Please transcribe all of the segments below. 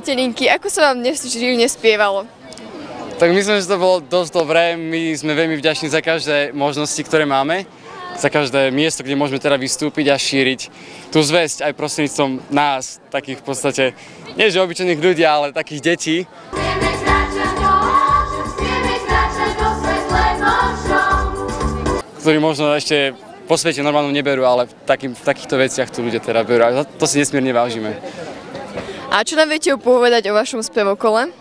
detelinky, ako sa vám dnes živne spievalo? Tak myslím, že to bolo dosť dobré. My sme veľmi vďační za každé možnosti, ktoré máme, za každé miesto, kde môžeme teda vystúpiť a šíriť tú zväzť aj prostredníctvom nás, takých v podstate, nie že obyčajných ľudí, ale takých detí. Ktorí možno ešte po svete normálne neberú, ale v, takým, v takýchto veciach tu ľudia teda berú. A to si nesmierne vážime. A čo nám viete povedať o vašom spevokole?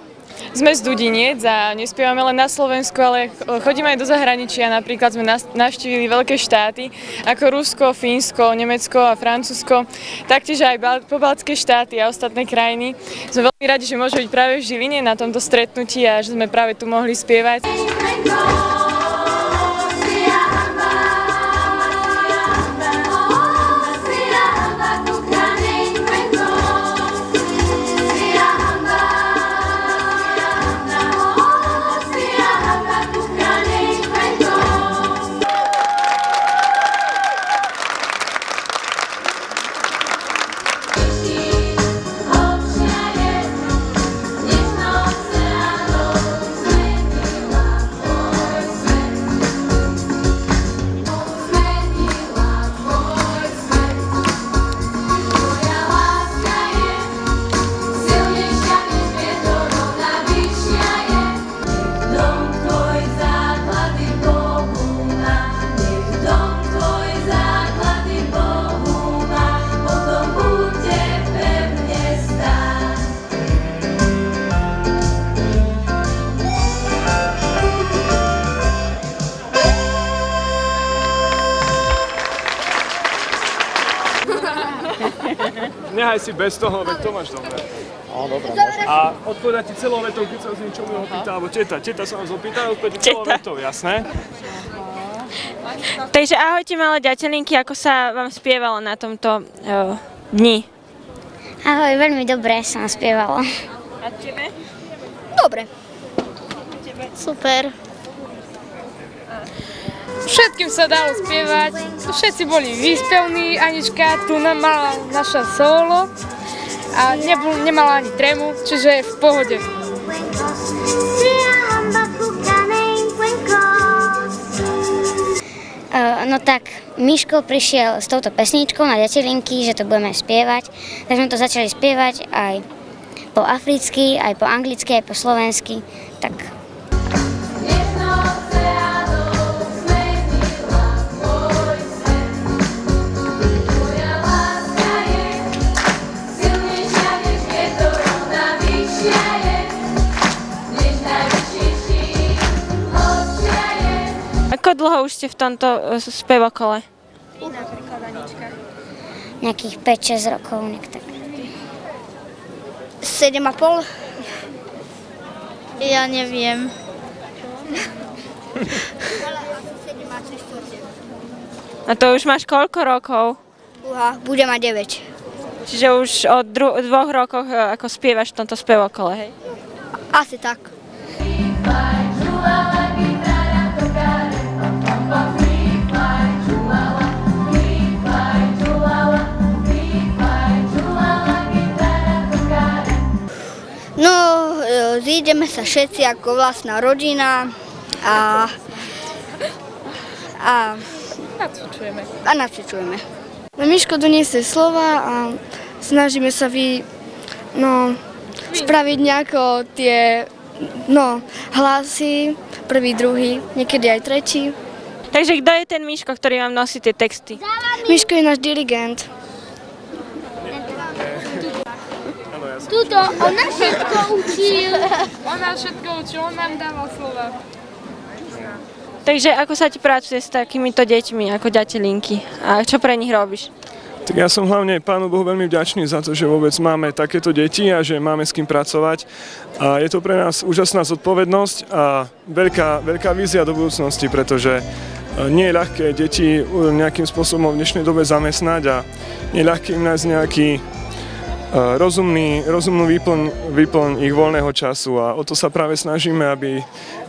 Sme z Dudiniec a nespievame len na Slovensku, ale chodíme aj do zahraničia. Napríklad sme navštívili veľké štáty ako Rusko, Fínsko, Nemecko a Francúzsko. Taktiež aj bal- pobaltské štáty a ostatné krajiny. Sme veľmi radi, že môžeme byť práve v Žiline na tomto stretnutí a že sme práve tu mohli spievať. Nehaj si bez toho, veď to máš dobre. A odpovedať ti celou vetou, keď sa z niečomu ho pýta, alebo teta, teta sa vás opýta, a odpovedať celou vetou, jasné? Takže ahojte malé ďatelinky, ako sa vám spievalo na tomto uh, dni? Ahoj, veľmi dobre sa nám spievalo. A tebe? Dobre. Super. Všetkým sa dalo spievať, všetci boli výspevní, Anička tu mala naša solo a nebol, nemala ani trému, čiže je v pohode. No tak, Miško prišiel s touto pesničkou na Ďatelinky, že to budeme spievať. Tak sme to začali spievať aj po africky, aj po anglicky, aj po slovensky. Tak Ako dlho už ste v tomto uh, spevokole? nejakých 5-6 rokov, nejak tak. 7,5? Ja neviem. A to už máš koľko rokov? Uha, bude mať 9. Čiže už od dru- dvoch rokoch uh, ako spievaš v tomto spevokole, hej? Asi tak. No, zídeme sa všetci ako vlastná rodina a, a, Nacvičujeme. a nacvičujeme. No, Miško doniesie slova a snažíme sa vy, no, spraviť nejako tie no, hlasy, prvý, druhý, niekedy aj tretí. Takže kto je ten Miško, ktorý vám nosí tie texty? Miško je náš dirigent. Tuto, on nás všetko učil. On nás všetko učil, on nám dával slova. Takže ako sa ti pracuje s takýmito deťmi ako ďatelinky? A čo pre nich robíš? Tak ja som hlavne Pánu Bohu veľmi vďačný za to, že vôbec máme takéto deti a že máme s kým pracovať. A je to pre nás úžasná zodpovednosť a veľká, veľká vízia do budúcnosti, pretože e, nie je ľahké deti e, nejakým spôsobom v dnešnej dobe zamestnať a nie je ľahké im nájsť nejaký rozumný, rozumnú výplň, výplň ich voľného času a o to sa práve snažíme, aby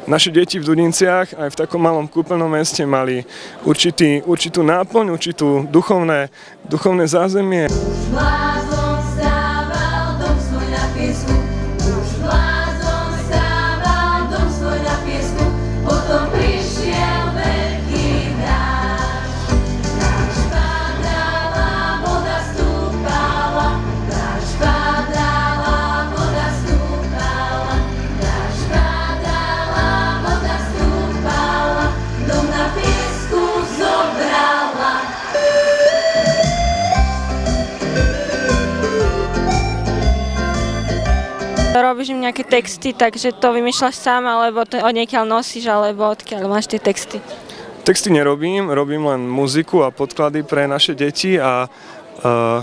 naše deti v Dudinciach aj v takom malom kúpeľnom meste mali určitý, určitú náplň, určitú duchovné, duchovné zázemie. Blázon robíš im nejaké texty, takže to vymýšľaš sám, alebo to od niekiaľ nosíš, alebo odkiaľ máš tie texty. Texty nerobím, robím len muziku a podklady pre naše deti a uh,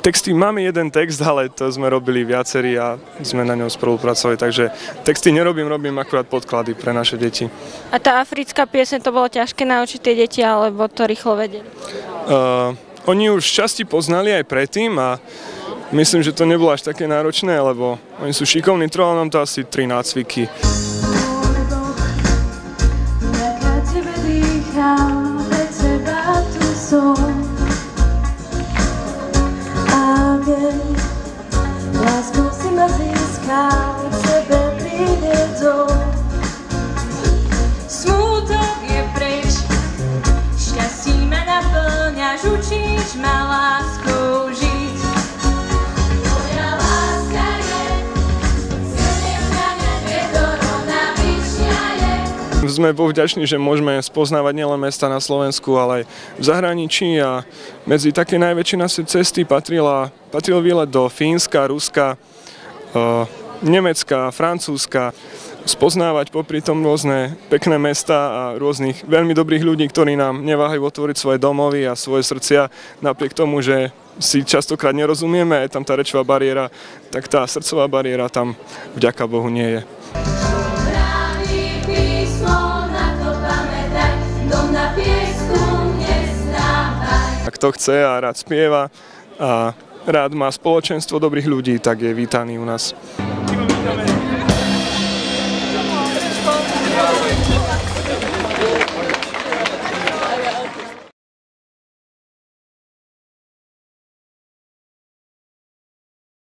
texty, máme jeden text, ale to sme robili viacerí a sme na ňom spolupracovali, takže texty nerobím, robím akurát podklady pre naše deti. A tá africká pieseň, to bolo ťažké naučiť tie deti, alebo to rýchlo vedeli? Uh, oni už časti poznali aj predtým a myslím, že to nebolo až také náročné, lebo oni sú šikovní, trvalo nám to asi 3 nácviky. Sme povďační, že môžeme spoznávať nielen mesta na Slovensku, ale aj v zahraničí a medzi také najväčšie naše cesty patrila, patril výlet do Fínska, Ruska, uh, Nemecka, Francúzska, spoznávať popri tom rôzne pekné mesta a rôznych veľmi dobrých ľudí, ktorí nám neváhajú otvoriť svoje domovy a svoje srdcia, napriek tomu, že si častokrát nerozumieme, je tam tá rečová bariéra, tak tá srdcová bariéra tam vďaka Bohu nie je. Kto chce a rád spieva a rád má spoločenstvo dobrých ľudí, tak je vítaný u nás.